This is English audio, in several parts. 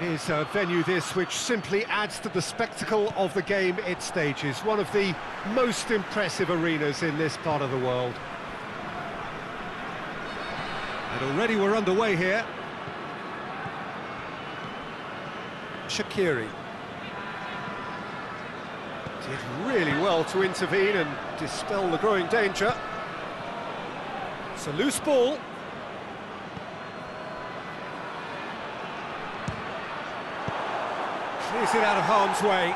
It is a venue this which simply adds to the spectacle of the game it stages, one of the most impressive arenas in this part of the world. And already we're underway here. Shaqiri. Did really well to intervene and dispel the growing danger. It's a loose ball. Clears it out of harm's way.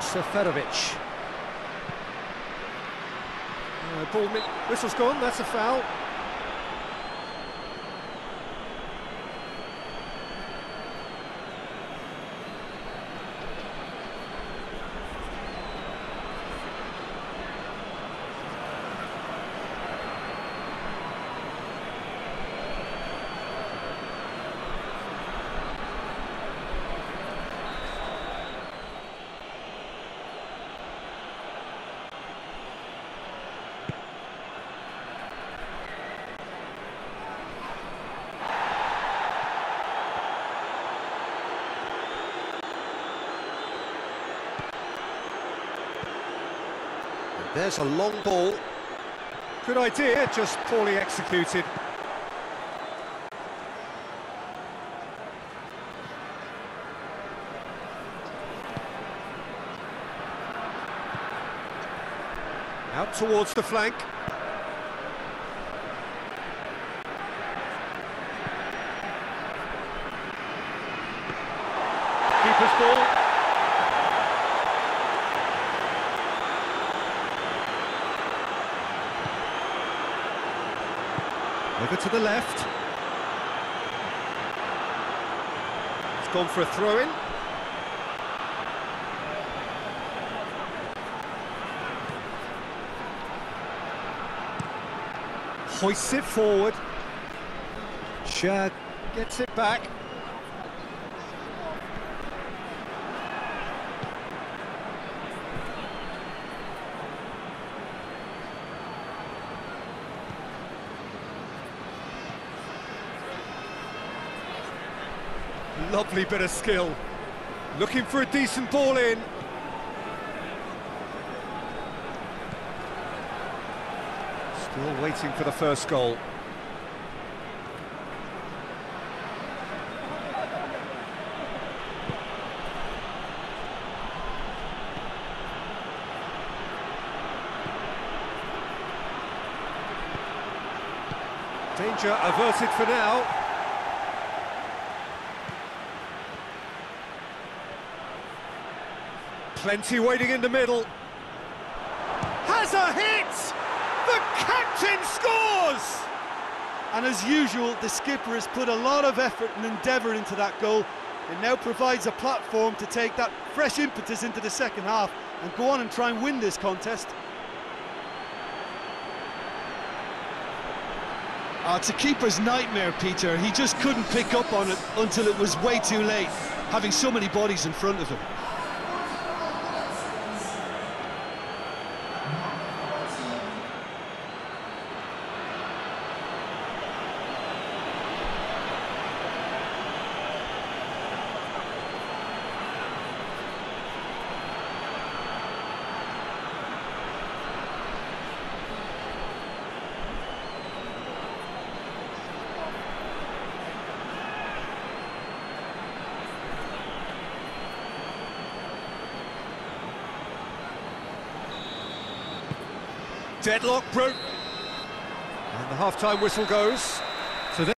Seferovic. Uh, ball whistle's gone, that's a foul. There's a long ball. Good idea, just poorly executed. Out towards the flank. Keeper's ball. Over to the left. It's gone for a throw-in. Hoists it forward. Shad gets it back. Lovely bit of skill. Looking for a decent ball in. Still waiting for the first goal. Danger averted for now. Plenty waiting in the middle. Has a hit! The captain scores! And as usual, the skipper has put a lot of effort and endeavour into that goal. It now provides a platform to take that fresh impetus into the second half and go on and try and win this contest. Oh, it's a keeper's nightmare, Peter. He just couldn't pick up on it until it was way too late, having so many bodies in front of him. Deadlock broke. And the half-time whistle goes.